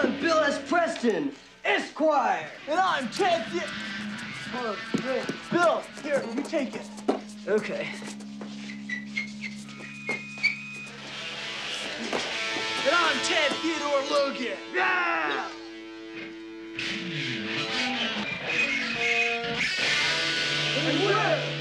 I'm Bill S. Preston, Esquire. And I'm Ted. Great. Bill, here, you take it. Okay. And I'm Ted Theodore Logan. Yeah! And we're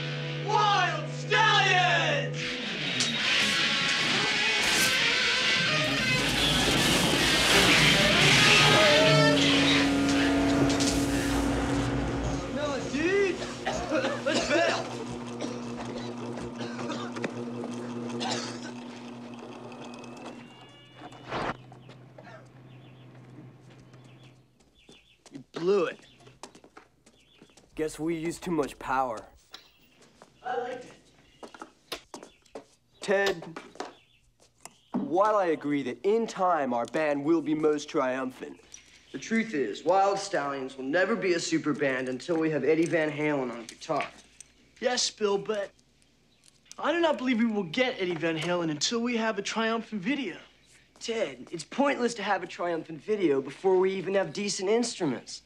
blew it. Guess we used too much power. I liked it. Ted, while I agree that in time our band will be most triumphant, the truth is, Wild Stallions will never be a super band until we have Eddie Van Halen on guitar. Yes, Bill, but I do not believe we will get Eddie Van Halen until we have a triumphant video. Ted, it's pointless to have a triumphant video before we even have decent instruments.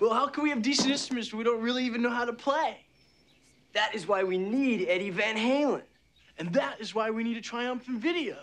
Well, how can we have decent instruments when we don't really even know how to play? That is why we need Eddie Van Halen. And that is why we need a triumphant video.